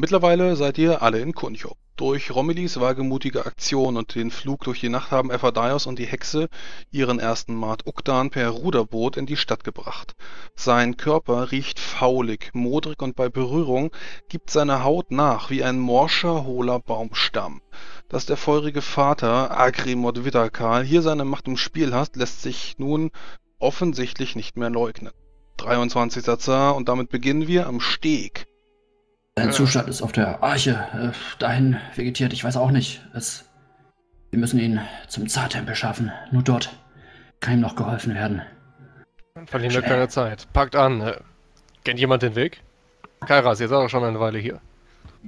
Mittlerweile seid ihr alle in Kunjo. Durch Romelis wagemutige Aktion und den Flug durch die Nacht haben Ephadaios und die Hexe ihren ersten Mart Ukdan per Ruderboot in die Stadt gebracht. Sein Körper riecht faulig, modrig und bei Berührung gibt seine Haut nach wie ein morscher, hohler Baumstamm. Dass der feurige Vater Agrimod Witterkarl hier seine Macht im Spiel hat, lässt sich nun offensichtlich nicht mehr leugnen. 23. Zar und damit beginnen wir am Steg. Sein Zustand ist auf der Arche äh, dahin vegetiert. Ich weiß auch nicht. Es, wir müssen ihn zum Zartempel schaffen. Nur dort kann ihm noch geholfen werden. Dann verlieren wir keine Zeit. Packt an. Äh, kennt jemand den Weg? Kairas, ihr seid auch schon eine Weile hier.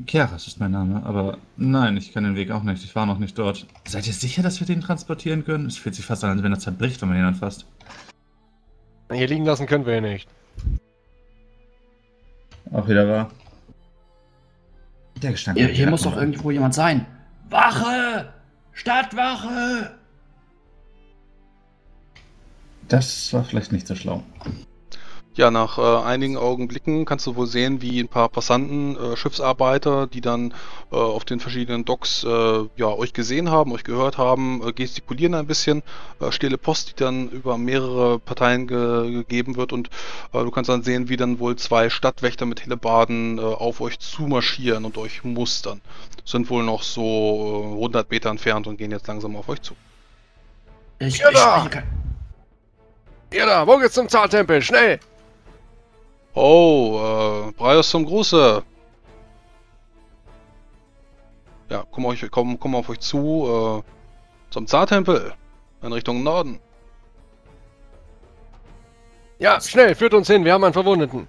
Keras ist mein Name, aber nein, ich kenne den Weg auch nicht. Ich war noch nicht dort. Seid ihr sicher, dass wir den transportieren können? Es fühlt sich fast an, als wenn er zerbricht, wenn man ihn anfasst. Hier liegen lassen können wir ihn nicht. Auch wieder wahr. Der Gestank. Hier, hier muss doch irgendwo jemand sein. Wache! Stadtwache! Das war vielleicht nicht so schlau. Ja, nach äh, einigen Augenblicken kannst du wohl sehen, wie ein paar Passanten, äh, Schiffsarbeiter, die dann äh, auf den verschiedenen Docks äh, ja, euch gesehen haben, euch gehört haben, äh, gestikulieren ein bisschen, äh, stille Post, die dann über mehrere Parteien ge gegeben wird und äh, du kannst dann sehen, wie dann wohl zwei Stadtwächter mit Hellebarden äh, auf euch zumarschieren und euch mustern. Sind wohl noch so äh, 100 Meter entfernt und gehen jetzt langsam auf euch zu. Ich, Ja, ich da! spreche kein... Ihr da, wo geht's zum Zartempel? Schnell! Oh, äh, Braios zum Gruße. Ja, komm, euch, komm, komm auf euch zu, äh, zum Zartempel. In Richtung Norden. Ja, schnell, führt uns hin, wir haben einen Verwundeten.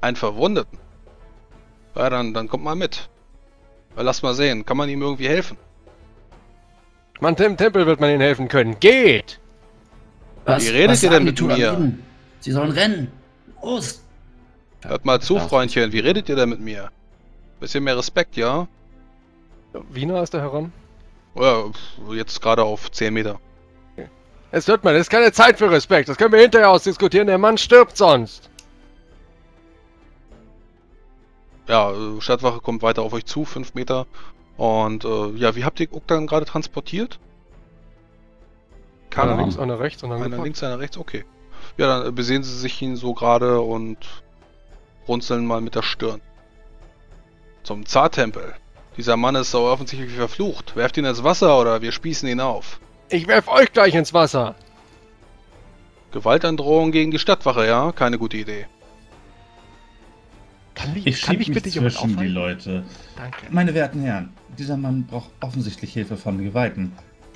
Einen Verwundeten. Ja, dann, dann kommt mal mit. Lass mal sehen, kann man ihm irgendwie helfen? Man, im Tempel wird man ihnen helfen können. Geht! Was, Wie redet was ihr denn mit mir? Sie sollen rennen. Los! Hört mal zu. Freundchen, wie redet ihr denn mit mir? Bisschen mehr Respekt, ja? Wie nah ist er heran? Ja, jetzt gerade auf 10 Meter. Es hört man, es ist keine Zeit für Respekt. Das können wir hinterher ausdiskutieren. Der Mann stirbt sonst. Ja, Stadtwache kommt weiter auf euch zu, 5 Meter. Und äh, ja, wie habt ihr Uktan gerade transportiert? Keine Einer links, einer rechts und dann Einer links, einer rechts, okay. Ja, dann äh, besehen sie sich ihn so gerade und runzeln mal mit der Stirn. Zum Zartempel. Dieser Mann ist so offensichtlich verflucht. Werft ihn ins Wasser oder wir spießen ihn auf. Ich werf euch gleich ins Wasser. Gewaltandrohung gegen die Stadtwache, ja? Keine gute Idee. Kann mich, Ich kann mich mich bitte jemand zwischen die aufhalten? Leute. Danke. Meine werten Herren, dieser Mann braucht offensichtlich Hilfe von Geweihten.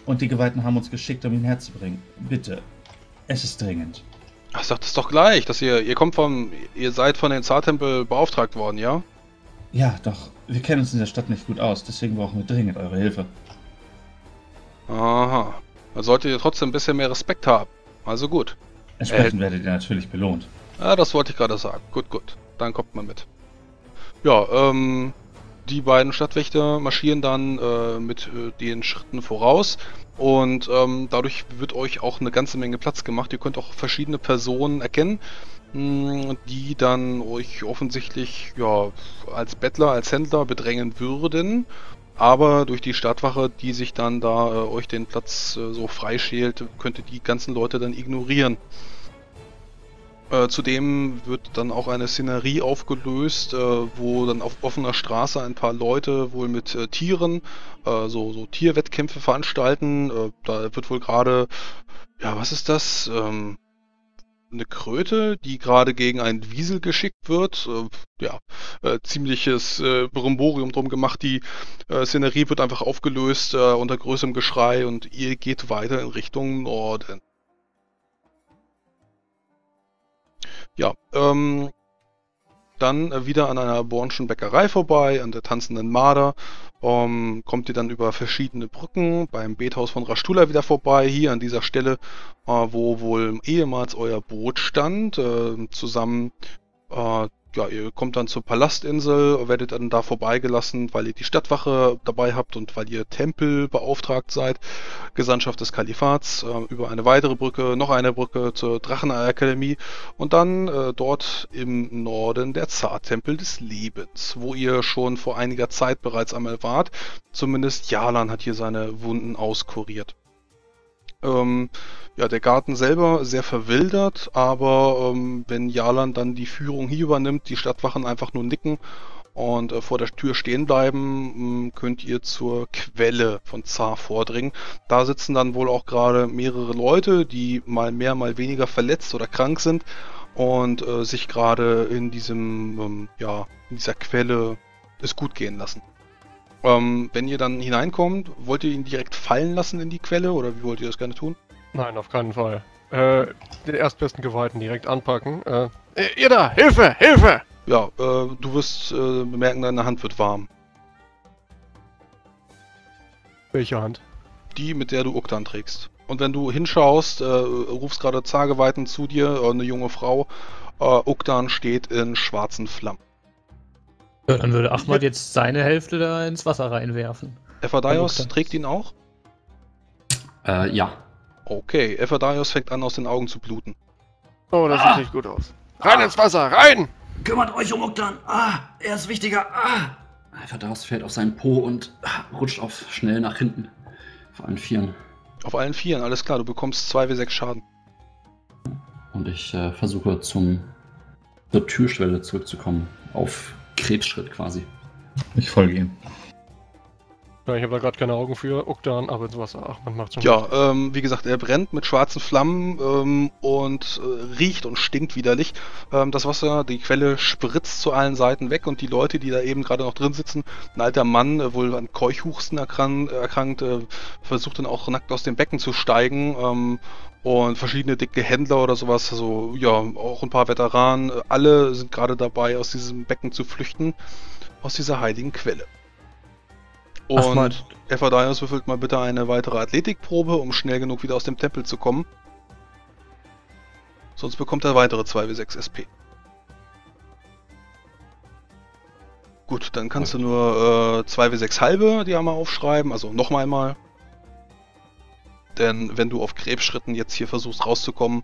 Und die Geweihten haben uns geschickt, um ihn herzubringen. Bitte. Es ist dringend. Ach, sagt es doch gleich, dass ihr, ihr kommt vom, ihr seid von den Zartempel beauftragt worden, ja? Ja, doch. Wir kennen uns in der Stadt nicht gut aus, deswegen brauchen wir dringend eure Hilfe. Aha. Dann solltet ihr trotzdem ein bisschen mehr Respekt haben. Also gut. Entsprechend werdet ihr natürlich belohnt. Ja, das wollte ich gerade sagen. Gut, gut. Dann kommt man mit. Ja, ähm, die beiden Stadtwächter marschieren dann äh, mit äh, den Schritten voraus und ähm, dadurch wird euch auch eine ganze Menge Platz gemacht. Ihr könnt auch verschiedene Personen erkennen, mh, die dann euch offensichtlich ja als Bettler, als Händler bedrängen würden. Aber durch die Stadtwache, die sich dann da äh, euch den Platz äh, so freischält, könnt ihr die ganzen Leute dann ignorieren. Äh, zudem wird dann auch eine Szenerie aufgelöst, äh, wo dann auf offener Straße ein paar Leute wohl mit äh, Tieren, äh, so, so Tierwettkämpfe veranstalten. Äh, da wird wohl gerade, ja, was ist das? Ähm, eine Kröte, die gerade gegen einen Wiesel geschickt wird. Ja, ziemliches Brimborium drum gemacht. Die Szenerie wird einfach aufgelöst unter größerem Geschrei und ihr geht weiter in Richtung Norden. Ja, ähm, dann äh, wieder an einer Bornschen Bäckerei vorbei, an der tanzenden Marder. Ähm, kommt ihr dann über verschiedene Brücken beim Bethaus von Rastula wieder vorbei, hier an dieser Stelle, äh, wo wohl ehemals euer Boot stand, äh, zusammen äh, ja, ihr kommt dann zur Palastinsel, werdet dann da vorbeigelassen, weil ihr die Stadtwache dabei habt und weil ihr Tempel beauftragt seid, Gesandtschaft des Kalifats, äh, über eine weitere Brücke, noch eine Brücke zur Drachenakademie und dann äh, dort im Norden der Zartempel des Lebens, wo ihr schon vor einiger Zeit bereits einmal wart. Zumindest Jalan hat hier seine Wunden auskuriert. Ähm, ja, der Garten selber sehr verwildert, aber ähm, wenn Jalan dann die Führung hier übernimmt, die Stadtwachen einfach nur nicken und äh, vor der Tür stehen bleiben, mh, könnt ihr zur Quelle von Zar vordringen. Da sitzen dann wohl auch gerade mehrere Leute, die mal mehr, mal weniger verletzt oder krank sind und äh, sich gerade in diesem, ähm, ja, in dieser Quelle es gut gehen lassen. Ähm, wenn ihr dann hineinkommt, wollt ihr ihn direkt fallen lassen in die Quelle oder wie wollt ihr das gerne tun? Nein, auf keinen Fall. Äh, den erstbesten Geweihten direkt anpacken. Äh, ihr da! Hilfe! Hilfe! Ja, äh, du wirst äh, bemerken, deine Hand wird warm. Welche Hand? Die, mit der du Uktan trägst. Und wenn du hinschaust, äh, rufst gerade Zageweiten zu dir, äh, eine junge Frau. Äh, Uktan steht in schwarzen Flammen. Ja, dann würde Ahmad jetzt seine Hälfte da ins Wasser reinwerfen. Ephadaios Uktan. trägt ihn auch? Äh, ja. Okay, Ephadaios fängt an, aus den Augen zu bluten. Oh, das sieht nicht gut aus. Rein ins Wasser! Rein! Kümmert euch um Oktan. Ah, er ist wichtiger. Ah. Alphadas fällt auf seinen Po und ah, rutscht auf schnell nach hinten. Auf allen Vieren. Auf allen Vieren, alles klar, du bekommst 2w6 Schaden. Und ich äh, versuche zum zur Türschwelle zurückzukommen. Auf Krebsschritt quasi. Ich folge ihm. Ja, ich habe da gerade keine Augen für. Uktan, aber ins Wasser. Ach, man macht schon. Ja, ähm, wie gesagt, er brennt mit schwarzen Flammen ähm, und äh, riecht und stinkt widerlich. Ähm, das Wasser, die Quelle spritzt zu allen Seiten weg und die Leute, die da eben gerade noch drin sitzen, ein alter Mann, äh, wohl an Keuchhusten erkrankt, erkrankt äh, versucht dann auch nackt aus dem Becken zu steigen. Ähm, und verschiedene dicke Händler oder sowas, also ja, auch ein paar Veteranen, äh, alle sind gerade dabei, aus diesem Becken zu flüchten, aus dieser heiligen Quelle. Und. Ephadaios würfelt mal bitte eine weitere Athletikprobe, um schnell genug wieder aus dem Tempel zu kommen. Sonst bekommt er weitere 2w6 SP. Gut, dann kannst du nur äh, 2w6 halbe die einmal aufschreiben, also nochmal einmal. Denn wenn du auf Krebsschritten jetzt hier versuchst rauszukommen,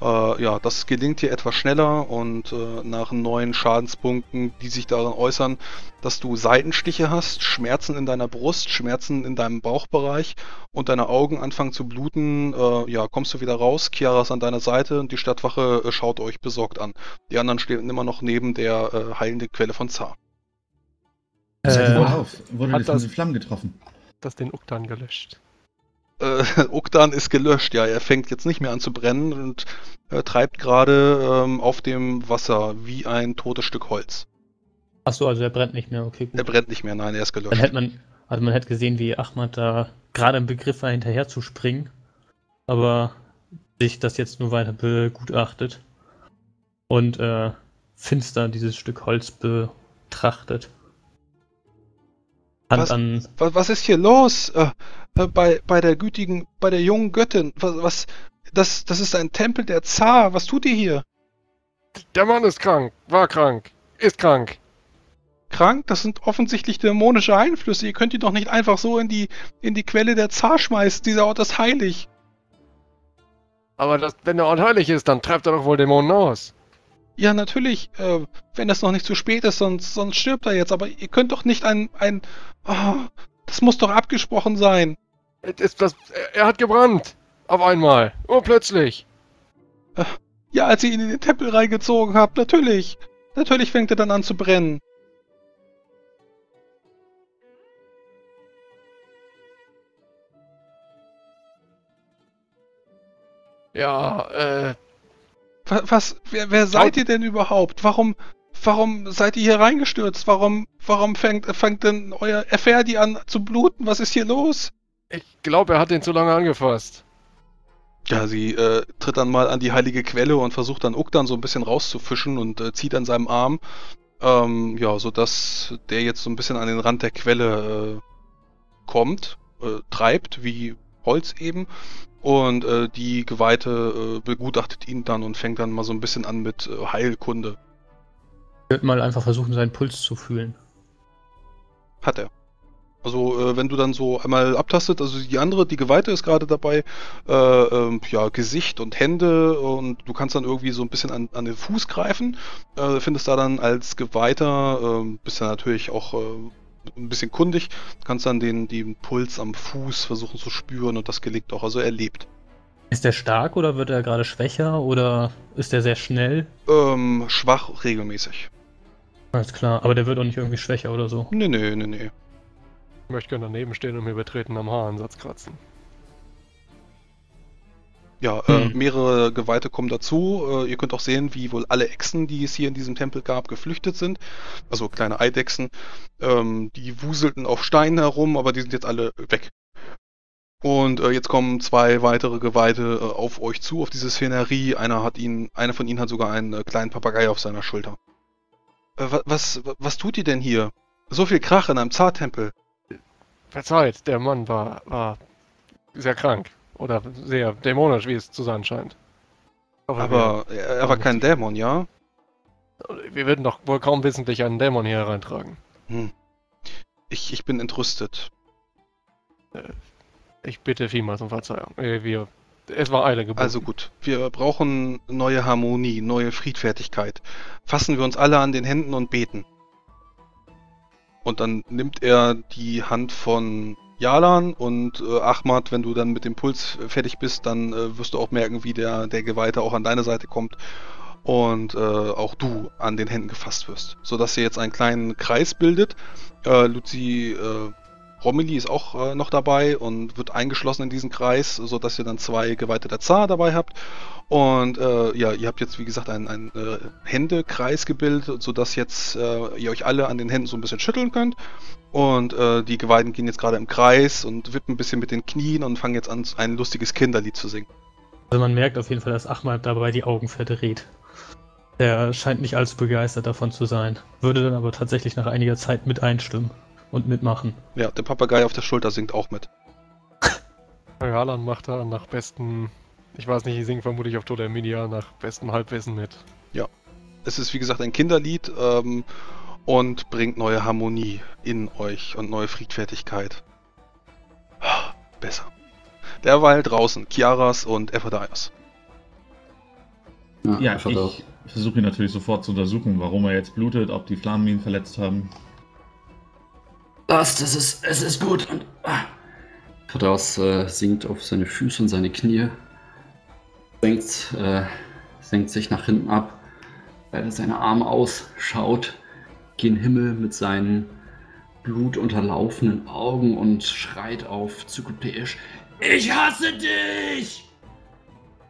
äh, ja, das gelingt dir etwas schneller und äh, nach neuen Schadenspunkten, die sich darin äußern, dass du Seitenstiche hast, Schmerzen in deiner Brust, Schmerzen in deinem Bauchbereich und deine Augen anfangen zu bluten, äh, ja, kommst du wieder raus, Chiara ist an deiner Seite und die Stadtwache äh, schaut euch besorgt an. Die anderen stehen immer noch neben der äh, heilenden Quelle von Zar. Äh, auf. Wurde hat das von das- den Flammen getroffen? Das den Uktan gelöscht. Äh, Uktan ist gelöscht, ja, er fängt jetzt nicht mehr an zu brennen und äh, treibt gerade ähm, auf dem Wasser wie ein totes Stück Holz. Achso, also er brennt nicht mehr, okay, gut. Er brennt nicht mehr, nein, er ist Dann gelöscht. hätte man, also man hätte gesehen, wie Ahmad da gerade im Begriff war, hinterher zu springen, aber sich das jetzt nur weiter begutachtet und äh, finster dieses Stück Holz betrachtet. Hand Was? an, Was, was ist hier los? Äh, äh, bei, bei der gütigen, bei der jungen Göttin. Was, was das, das ist ein Tempel der Zar. Was tut ihr hier? Der Mann ist krank. War krank. Ist krank. Krank? Das sind offensichtlich dämonische Einflüsse. Ihr könnt ihn doch nicht einfach so in die, in die Quelle der Zar schmeißen. Dieser Ort ist heilig. Aber das, wenn der Ort heilig ist, dann treibt er doch wohl Dämonen aus. Ja, natürlich, äh, wenn es noch nicht zu spät ist, sonst, sonst stirbt er jetzt. Aber ihr könnt doch nicht ein, ein, oh, das muss doch abgesprochen sein. Das, er- hat gebrannt. Auf einmal. Urplötzlich. Ja, als ihr ihn in den Tempel reingezogen habt, natürlich. Natürlich fängt er dann an zu brennen. Ja, äh, Was, was wer, wer seid ihr denn überhaupt? Warum, warum seid ihr hier reingestürzt? Warum, warum fängt, fängt denn euer Erferdi an zu bluten? Was ist hier los? Ich glaube, er hat den zu lange angefasst. Ja, sie äh, tritt dann mal an die heilige Quelle und versucht dann Uktan so ein bisschen rauszufischen und äh, zieht an seinem Arm. Ähm, ja, sodass der jetzt so ein bisschen an den Rand der Quelle äh, kommt, äh, treibt, wie Holz eben. Und äh, die Geweihte äh, begutachtet ihn dann und fängt dann mal so ein bisschen an mit äh, Heilkunde. würde mal einfach versuchen, seinen Puls zu fühlen. Hat er. Also äh, wenn du dann so einmal abtastet, also die andere, die Geweihte ist gerade dabei, äh, ähm, ja, Gesicht und Hände und du kannst dann irgendwie so ein bisschen an, an den Fuß greifen, äh, findest da dann als Geweihter, äh, bist ja natürlich auch äh, ein bisschen kundig, kannst dann den, den Puls am Fuß versuchen zu spüren und das gelingt auch, also er lebt. Ist der stark oder wird er gerade schwächer oder ist er sehr schnell? Ähm, schwach regelmäßig. Alles klar, aber der wird auch nicht irgendwie schwächer oder so. Nee, nee, nee, nee. Ich möchte gerne daneben stehen und mir betreten am Haaransatz kratzen. Ja, äh, Hm. mehrere Geweihte kommen dazu. Äh, ihr könnt auch sehen, wie wohl alle Echsen, die es hier in diesem Tempel gab, geflüchtet sind. Also kleine Eidechsen. Ähm, die wuselten auf Steinen herum, aber die sind jetzt alle weg. Und äh, jetzt kommen zwei weitere Geweihte äh, auf euch zu, auf diese Szenerie. Einer hat ihn, einer von ihnen hat sogar einen äh, kleinen Papagei auf seiner Schulter. Äh, wa- was, was tut ihr denn hier? So viel Krach in einem Zartempel. Verzeiht, der Mann war, war sehr krank. Oder sehr dämonisch, wie es zu sein scheint. Hoffe, Aber er, er war kein Dämon, ja? wir, wir würden doch wohl kaum wissentlich einen Dämon hier hereintragen. Hm. Ich, ich bin entrüstet. Ich bitte vielmals um Verzeihung. Äh, wir, es war Eile geboten. Also gut, wir brauchen neue Harmonie, neue Friedfertigkeit. Fassen wir uns alle an den Händen und beten. Und dann nimmt er die Hand von Jalan und äh, Ahmad, wenn du dann mit dem Puls fertig bist, dann äh, wirst du auch merken, wie der, der Geweihte auch an deine Seite kommt und äh, auch du an den Händen gefasst wirst. Sodass ihr jetzt einen kleinen Kreis bildet. Äh, Luzi äh, Romilly ist auch äh, noch dabei und wird eingeschlossen in diesen Kreis, sodass ihr dann zwei Geweihte der Zar dabei habt. Und äh, ja, ihr habt jetzt, wie gesagt, einen, einen äh, Händekreis gebildet, sodass jetzt äh, ihr euch alle an den Händen so ein bisschen schütteln könnt. Und äh, die Geweihten gehen jetzt gerade im Kreis und wippen ein bisschen mit den Knien und fangen jetzt an, ein lustiges Kinderlied zu singen. Also man merkt auf jeden Fall, dass Ahmad dabei die Augen verdreht. Der scheint nicht allzu begeistert davon zu sein. Würde dann aber tatsächlich nach einiger Zeit mit einstimmen und mitmachen. Ja, der Papagei auf der Schulter singt auch mit. Jalan macht da nach bestem, ich weiß nicht, ich singe vermutlich auf Toda Media nach bestem Halbwissen mit. Es ist wie gesagt ein Kinderlied ähm, und bringt neue Harmonie in euch und neue Friedfertigkeit. Ah, Besser. Derweil draußen Kiaras und Ephodias. Ja, doch. ich versuche ihn natürlich sofort zu untersuchen, warum er jetzt blutet, ob die Flammen ihn verletzt haben. Das, das ist, es ist gut. Und ah. Äh, sinkt auf seine Füße und seine Knie, senkt, äh, senkt sich nach hinten ab, breitet seine Arme aus, schaut gen Himmel mit seinen blutunterlaufenen Augen und schreit auf Zyklopäisch: Ich hasse dich!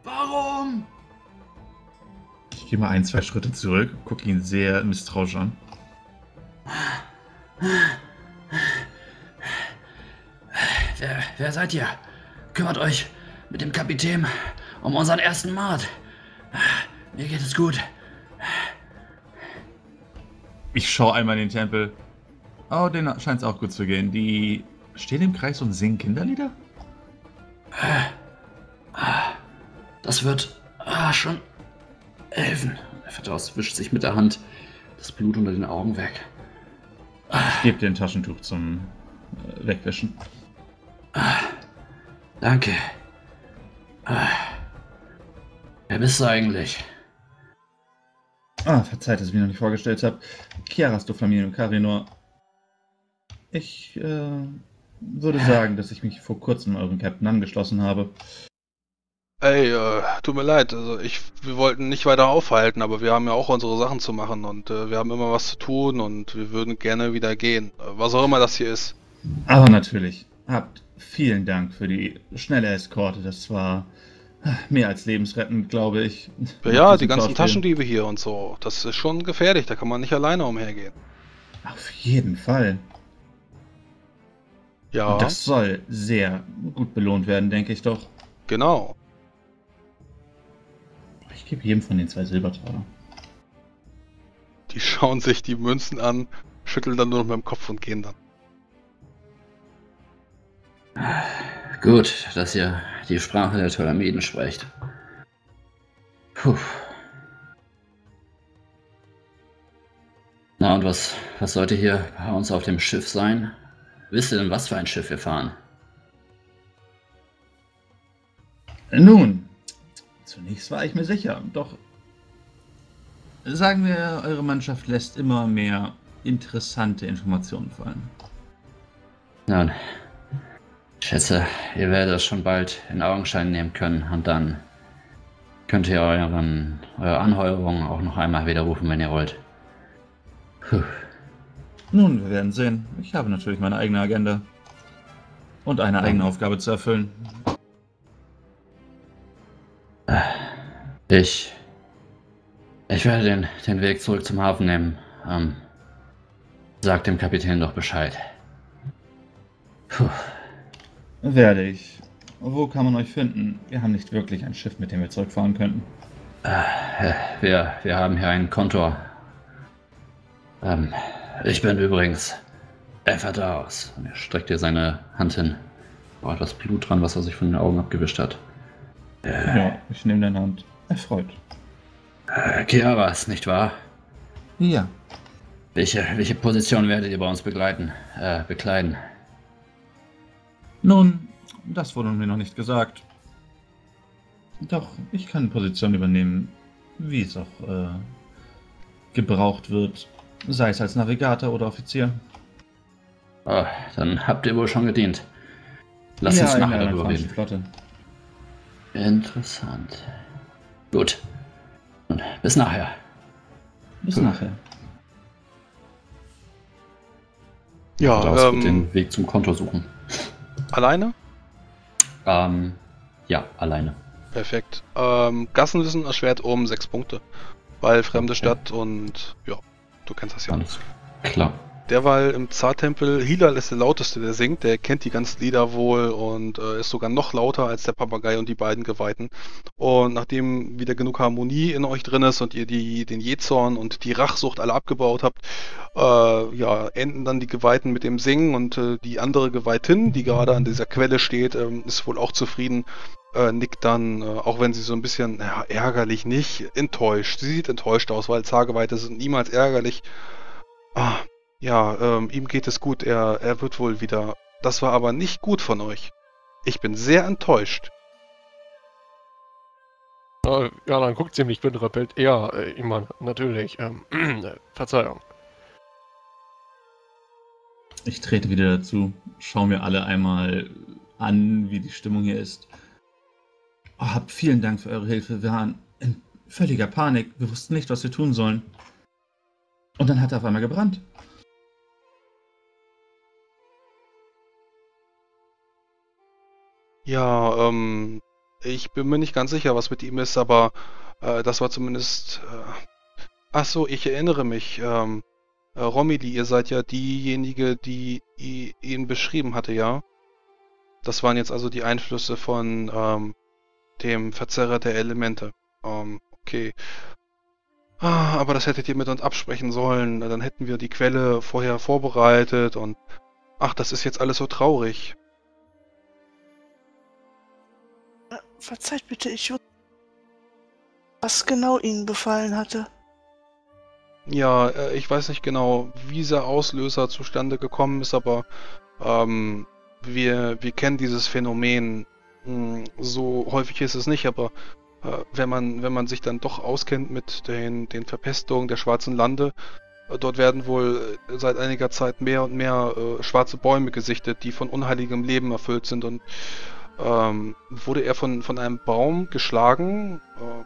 Warum? Ich gehe mal ein, zwei Schritte zurück, gucke ihn sehr misstrauisch an. Wer, wer seid ihr? Kümmert euch mit dem Kapitän um unseren ersten Mord. Mir geht es gut. Ich schaue einmal in den Tempel. Oh, denen scheint es auch gut zu gehen. Die stehen im Kreis und singen Kinderlieder? Das wird ah, schon helfen. Verdaus wischt sich mit der Hand das Blut unter den Augen weg. Ich gebe dir ein Taschentuch zum äh, Wegwischen. Danke. Bist du eigentlich? Ah, verzeiht, dass ich mich noch nicht vorgestellt habe. Chiaras du Familie und Karinor. Ich äh, würde sagen, dass ich mich vor kurzem eurem Captain angeschlossen habe. Ey, äh, tut mir leid, also ich, wir wollten nicht weiter aufhalten, aber wir haben ja auch unsere Sachen zu machen und äh, wir haben immer was zu tun und wir würden gerne wieder gehen. Was auch immer das hier ist. Aber natürlich, habt vielen Dank für die schnelle Eskorte. Das war mehr als lebensrettend, glaube ich. Ja, die ganzen. Taschendiebe hier und so, das ist schon gefährlich, da kann man nicht alleine umhergehen. Auf jeden Fall. Ja, Und das soll sehr gut belohnt werden, denke ich doch. genau. Ich gebe jedem von den zwei Silbertaler. Die schauen sich die Münzen an, schütteln dann nur noch mit dem Kopf und gehen dann. Gut, dass ihr die Sprache der Ptolemiden sprecht. Puh. Na und was, was sollte hier bei uns auf dem Schiff sein? Wisst ihr denn, was für ein Schiff wir fahren? Nun, zunächst war ich mir sicher, doch sagen wir, eure Mannschaft lässt immer mehr interessante Informationen fallen. Nun, ich schätze, ihr werdet das schon bald in Augenschein nehmen können und dann könnt ihr euren, eure Anheuerung auch noch einmal widerrufen, wenn ihr wollt. Puh. Nun, wir werden sehen. Ich habe natürlich meine eigene Agenda und eine eigene Aufgabe zu erfüllen. Ich. Ich werde den, den Weg zurück zum Hafen nehmen. Ähm, sagt dem Kapitän doch Bescheid. Puh. Werde ich. Wo kann man euch finden? Wir haben nicht wirklich ein Schiff, mit dem wir zurückfahren könnten. Äh, wir, wir haben hier einen Kontor. Ähm, ich bin übrigens Ephadaos. Und er streckt dir seine Hand hin. War etwas Blut dran, was er sich von den Augen abgewischt hat. Äh, Ja, ich nehme deine Hand. Erfreut. äh, Kiaras, nicht wahr? Ja. Welche, welche Position werdet ihr bei uns begleiten, äh, bekleiden? Nun, das wurde mir noch nicht gesagt. Doch, ich kann Position übernehmen, wie es auch äh, gebraucht wird, sei es als Navigator oder Offizier. Oh, dann habt ihr wohl schon gedient. Lass ja, uns nachher darüber reden. Flotte. Interessant. Gut. Und bis nachher. Bis Hm. nachher. Ja, ähm, den Weg zum Konto suchen. Alleine? Ähm, ja, alleine. Perfekt. Ähm, Gassenwissen erschwert um sechs Punkte. Weil fremde Okay. Stadt und ja, du kennst das ja. Alles klar. Derweil im Zartempel, Hilal ist der lauteste, der singt, der kennt die ganzen Lieder wohl und äh, ist sogar noch lauter als der Papagei und die beiden Geweihten. Und nachdem wieder genug Harmonie in euch drin ist und ihr die, den Jezorn und die Rachsucht alle abgebaut habt, äh, ja, enden dann die Geweihten mit dem Singen und äh, die andere Geweihtin, die gerade an dieser Quelle steht, ähm, ist wohl auch zufrieden, äh, nickt dann, äh, auch wenn sie so ein bisschen, ja, ärgerlich nicht, enttäuscht. Sie sieht enttäuscht aus, weil Zageweihte sind niemals ärgerlich. Ah, ja, ähm, ihm geht es gut, er, er wird wohl wieder. Das war aber nicht gut von euch. Ich bin sehr enttäuscht. Äh, ja, dann guckt ziemlich bedröppelt. Ja, äh, ich meine, natürlich. Ähm, äh, Verzeihung. Ich trete wieder dazu, schau mir alle einmal an, wie die Stimmung hier ist. Oh, habt vielen Dank für eure Hilfe. Wir waren in völliger Panik. Wir wussten nicht, was wir tun sollen. Und dann hat er auf einmal gebrannt. Ja, ähm, ich bin mir nicht ganz sicher, was mit ihm ist, aber äh, das war zumindest. Äh, ach so, ich erinnere mich. Ähm, äh, Romilly, ihr seid ja diejenige, die ihn beschrieben hatte, ja? Das waren jetzt also die Einflüsse von ähm, dem Verzerrer der Elemente. Ähm, okay. Ah, aber das hättet ihr mit uns absprechen sollen. Dann hätten wir die Quelle vorher vorbereitet und. Ach, das ist jetzt alles so traurig. Verzeiht bitte, ich wusste, was genau Ihnen befallen hatte. Ja, äh, ich weiß nicht genau, wie dieser Auslöser zustande gekommen ist, aber ähm, wir, wir kennen dieses Phänomen. Hm, So häufig ist es nicht, aber äh, wenn man, wenn man sich dann doch auskennt mit den, den Verpestungen der schwarzen Lande, äh, dort werden wohl äh, seit einiger Zeit mehr und mehr äh, schwarze Bäume gesichtet, die von unheiligem Leben erfüllt sind und ähm, wurde er von, von einem Baum geschlagen, äh,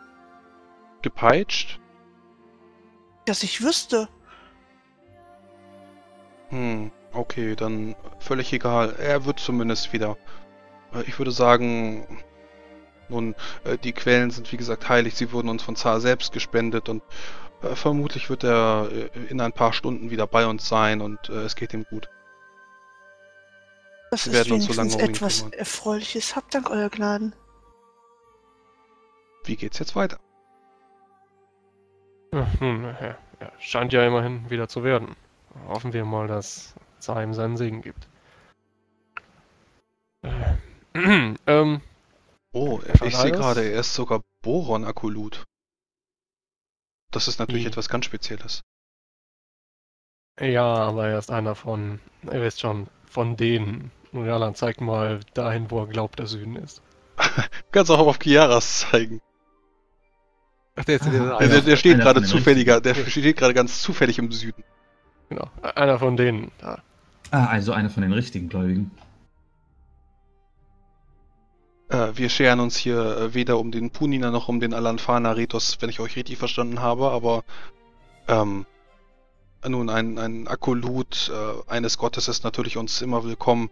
gepeitscht? Dass ich wüsste. Hm, okay, dann völlig egal. Er wird zumindest wieder. Äh, Ich würde sagen, nun, äh, die Quellen sind wie gesagt heilig. Sie wurden uns von Zar selbst gespendet und äh, vermutlich wird er in ein paar Stunden wieder bei uns sein und es geht ihm gut. Das Wir ist werden uns so wenigstens lange um ihn etwas kümmern. Erfreuliches. Habt Dank, Euer Gnaden. Wie geht's jetzt weiter? Ja, nun, äh, ja, scheint ja immerhin wieder zu werden. Hoffen wir mal, dass Zar ihm seinen Segen gibt. Äh, ähm, Oh, ich sehe gerade, er ist sogar Boron-Akolut. Das ist natürlich Wie? etwas ganz Spezielles. Ja, aber er ist einer von, er ist schon von denen. Und Jalan zeigt mal dahin, wo er glaubt, der Süden ist. Kannst auch auf Kiaras zeigen. Ach, der, ist, der, Aha. Der, der, der steht gerade zufälliger, der steht gerade ganz zufällig im Süden. genau, einer von denen. Da. Ah, also einer von den richtigen Gläubigen. Äh, wir scheren uns hier äh, weder um den Punina noch um den Alanfana Retos, wenn ich euch richtig verstanden habe, aber ähm, nun, ein, ein Akolut äh, eines Gottes ist natürlich uns immer willkommen.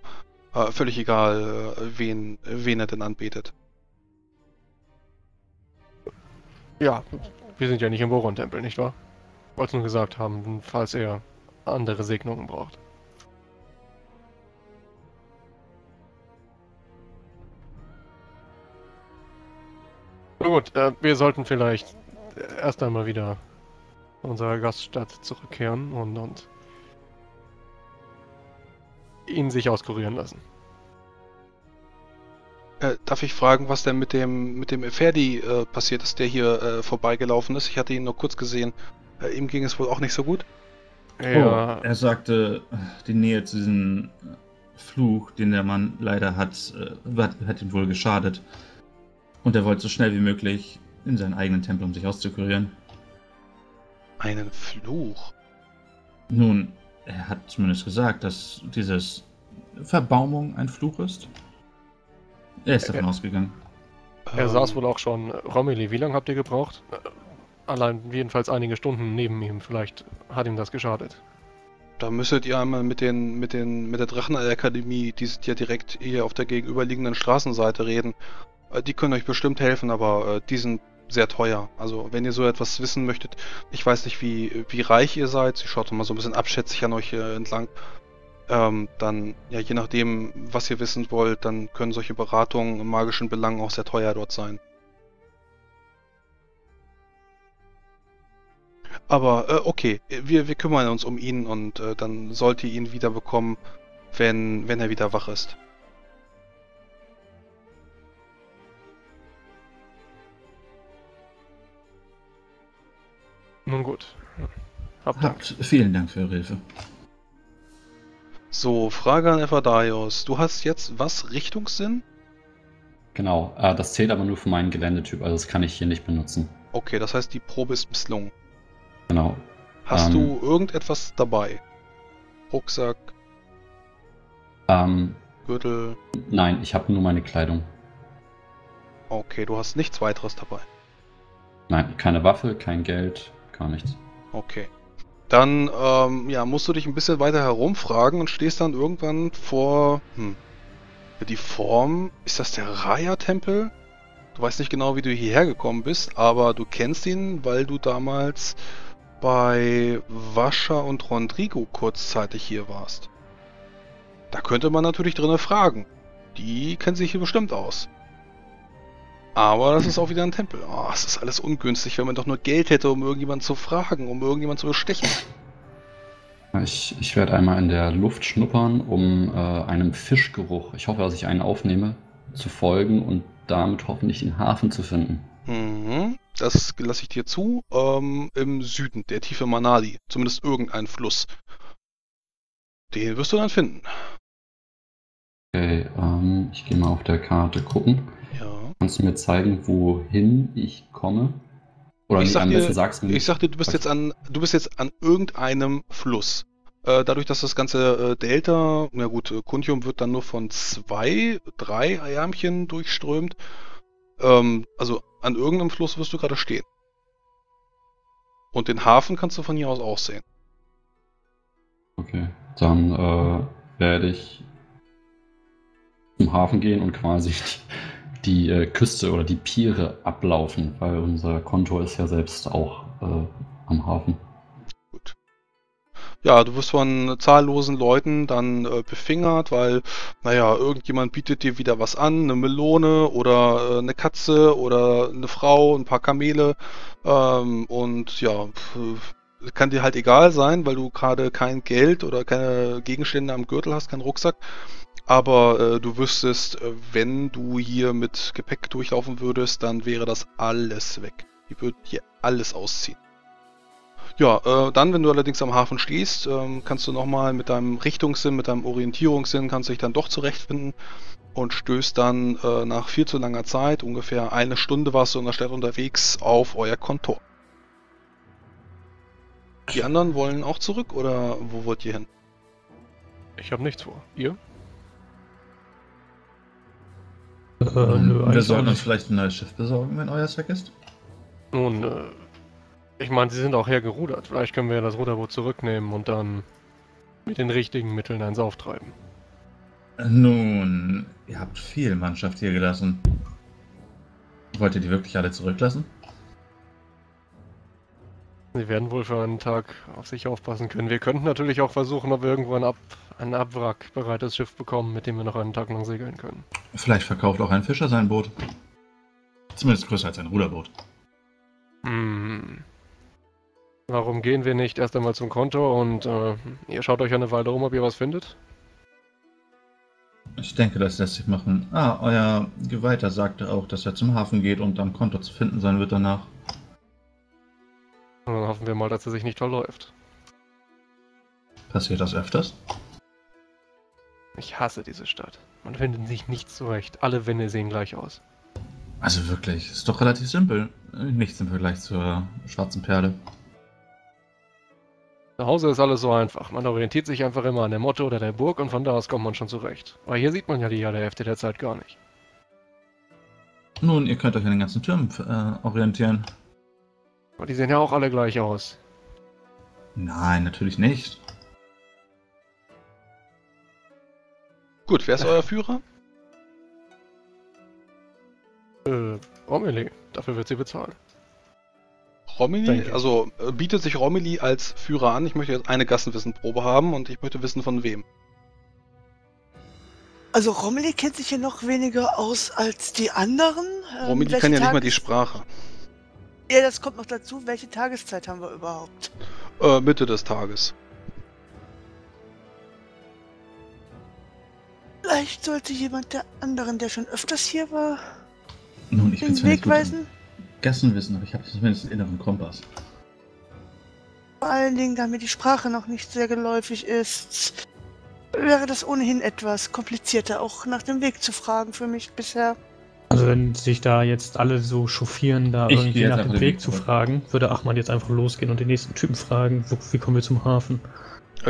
Äh, völlig egal, äh, wen, wen er denn anbetet. Ja, wir sind ja nicht im Boron-Tempel, nicht wahr? Wollte nur gesagt haben, falls er andere Segnungen braucht. Na gut, äh, wir sollten vielleicht erst einmal wieder unserer Gaststadt zurückkehren und, und ihn sich auskurieren lassen. Äh, darf ich fragen, was denn mit dem mit dem Ferdi äh, passiert ist, der hier äh, vorbeigelaufen ist? Ich hatte ihn nur kurz gesehen. Äh, ihm ging es wohl auch nicht so gut. Ja, Oh, er sagte, die Nähe zu diesem Fluch, den der Mann leider hat, äh, hat, hat ihm wohl geschadet. Und er wollte so schnell wie möglich in seinen eigenen Tempel, um sich auszukurieren. Einen Fluch. Nun, er hat zumindest gesagt, dass dieses Verbaumung ein Fluch ist. Er ist davon Äh, ausgegangen. Er Ähm, saß wohl auch schon. Romilly, wie lange habt ihr gebraucht? Äh, Allein jedenfalls einige Stunden neben ihm. Vielleicht hat ihm das geschadet. Da müsstet ihr einmal mit den, mit den, mit der Drachenakademie, die sind ja direkt hier auf der gegenüberliegenden Straßenseite reden. Äh, Die können euch bestimmt helfen, aber äh, die sind sehr teuer. Also wenn ihr so etwas wissen möchtet, ich weiß nicht, wie, wie reich ihr seid, sie schaut mal so ein bisschen abschätzig an euch äh, entlang. Ähm, dann, ja, je nachdem, was ihr wissen wollt, dann können solche Beratungen im magischen Belangen auch sehr teuer dort sein. Aber äh, okay, wir, wir kümmern uns um ihn und äh, dann sollt ihr ihn wieder bekommen, wenn, wenn er wieder wach ist. Habt Dank. Habt vielen Dank für eure Hilfe. So, Frage an Evadaios. Du hast jetzt was? Richtungssinn? Genau, äh, das zählt aber nur für meinen Geländetyp, also das kann ich hier nicht benutzen. Okay, das heißt, die Probe ist misslungen. Genau. Hast Ähm. du irgendetwas dabei? Rucksack, Ähm, Gürtel. nein, ich habe nur meine Kleidung. Okay, du hast nichts weiteres dabei. Nein, keine Waffe, kein Geld, gar nichts. Okay. Dann ähm, ja, musst du dich ein bisschen weiter herumfragen und stehst dann irgendwann vor. Hm. Die Form. Ist das der Raya-Tempel? Du weißt nicht genau, wie du hierher gekommen bist, aber du kennst ihn, weil du damals bei Wascha und Rodrigo kurzzeitig hier warst. Da könnte man natürlich drinnen fragen. Die kennen sich hier bestimmt aus. Aber das ist auch wieder ein Tempel. Oh, es ist alles ungünstig, wenn man doch nur Geld hätte, um irgendjemanden zu fragen, um irgendjemanden zu bestechen. Ich, ich werde einmal in der Luft schnuppern, um äh, einem Fischgeruch, ich hoffe, dass ich einen aufnehme, zu folgen und damit hoffentlich den Hafen zu finden. Mhm, das lasse ich dir zu. Ähm, Im Süden, der tiefe Manali. Zumindest irgendein Fluss. Den wirst du dann finden. Okay, ähm, ich gehe mal auf der Karte gucken. Kannst du mir zeigen, wohin ich komme? Oder Ich nee, sag am dir- besten sagst du mir. Ich sagte, du bist jetzt an, du bist jetzt an irgendeinem Fluss. Äh, dadurch, dass das ganze äh, Delta, na gut, äh, Kuntium wird dann nur von zwei, drei Ärmchen durchströmt. Ähm, also an irgendeinem Fluss wirst du gerade stehen. Und den Hafen kannst du von hier aus auch sehen. Okay, dann äh, werde ich zum Hafen gehen und quasi die äh, Küste oder die Piere ablaufen, weil unser Konto ist ja selbst auch äh, am Hafen. Gut. Ja, du wirst von zahllosen Leuten dann äh, befingert, weil, naja, irgendjemand bietet dir wieder was an, eine Melone oder äh, eine Katze oder eine Frau, ein paar Kamele ähm, und ja, kann dir halt egal sein, weil du gerade kein Geld oder keine Gegenstände am Gürtel hast, keinen Rucksack. Aber äh, du wüsstest, äh, wenn du hier mit Gepäck durchlaufen würdest, dann wäre das alles weg. Die würden hier alles ausziehen. Ja, äh, dann, wenn du allerdings am Hafen stehst, ähm, kannst du nochmal mit deinem Richtungssinn, mit deinem Orientierungssinn, kannst du dich dann doch zurechtfinden und stößt dann äh, nach viel zu langer Zeit, ungefähr eine Stunde warst du in der Stadt unterwegs, auf euer Kontor. Die anderen wollen auch zurück oder wo wollt ihr hin? Ich habe nichts vor. Ihr? Äh, nö, wir sollten auch uns vielleicht ein neues Schiff besorgen, wenn euer weg ist. Nun, äh, ich meine, sie sind auch hergerudert. Vielleicht können wir ja das Ruderboot zurücknehmen und dann mit den richtigen Mitteln eins auftreiben. Nun, ihr habt viel Mannschaft hier gelassen. Wollt ihr die wirklich alle zurücklassen? Sie werden wohl für einen Tag auf sich aufpassen können. Wir könnten natürlich auch versuchen, ob wir irgendwo ein, Ab ein abwrackbereites Schiff bekommen, mit dem wir noch einen Tag lang segeln können. Vielleicht verkauft auch ein Fischer sein Boot. Zumindest größer als ein Ruderboot. Hm. Warum gehen wir nicht erst einmal zum Konto und äh, ihr schaut euch eine Weile um, ob ihr was findet? Ich denke, das lässt sich machen. Ah, euer Geweihter sagte auch, dass er zum Hafen geht und am Konto zu finden sein wird danach. Und dann hoffen wir mal, dass er sich nicht verläuft. Passiert das öfters? Ich hasse diese Stadt. Man findet sich nicht zurecht. Alle Wände sehen gleich aus. Also wirklich, ist doch relativ simpel. Nichts im Vergleich zur schwarzen Perle. Zu Hause ist alles so einfach. Man orientiert sich einfach immer an der Motte oder der Burg und von da aus kommt man schon zurecht. Aber hier sieht man ja die Hälfte der Zeit gar nicht. Nun, ihr könnt euch an den ganzen Türmen äh, orientieren. Aber die sehen ja auch alle gleich aus. Nein, natürlich nicht. Gut, wer ist euer Führer? Äh, Romilly. Dafür wird sie bezahlt. Romilly? Danke. Also äh, bietet sich Romilly als Führer an. Ich möchte jetzt eine Gassenwissenprobe haben und ich möchte wissen von wem. Also Romilly kennt sich ja noch weniger aus als die anderen. Ähm, Romilly kann ja nicht mal die Tages- Sprache. Ja, das kommt noch dazu. Welche Tageszeit haben wir überhaupt? Äh, Mitte des Tages. Vielleicht sollte jemand der anderen, der schon öfters hier war, Nun, ich den Weg weisen. Gassenwissen, aber ich habe zumindest einen inneren Kompass. Vor allen Dingen, da mir die Sprache noch nicht sehr geläufig ist, wäre das ohnehin etwas komplizierter, auch nach dem Weg zu fragen für mich bisher. Also wenn sich da jetzt alle so chauffieren, da Ich irgendwie nach dem Weg Weg zu fragen, würde Ahmad jetzt einfach losgehen und den nächsten Typen fragen, wo, wie kommen wir zum Hafen?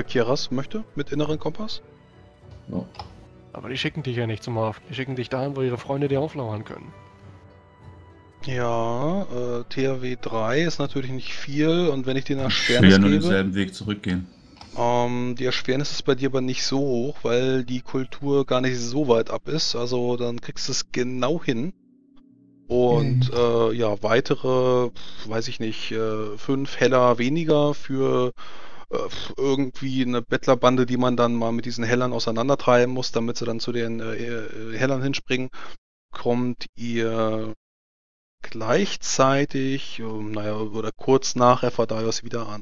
Kiras möchte mit inneren Kompass? So. Aber die schicken dich ja nicht zum Hafen. Die schicken dich dahin, wo ihre Freunde dir auflauern können. Ja, äh, THW 3 ist natürlich nicht viel und wenn ich dir eine Ich will Erschwernis ja nur gebe, denselben Weg zurückgehen. ähm, die Erschwernis ist bei dir aber nicht so hoch, weil die Kultur gar nicht so weit ab ist. Also dann kriegst du es genau hin. Und äh, ja, weitere, weiß ich nicht, äh, fünf Heller weniger für irgendwie eine Bettlerbande, die man dann mal mit diesen Hellern auseinandertreiben muss, damit sie dann zu den äh, äh, Hellern hinspringen, kommt ihr gleichzeitig, ähm, naja, oder kurz nach Rephadaios wieder an.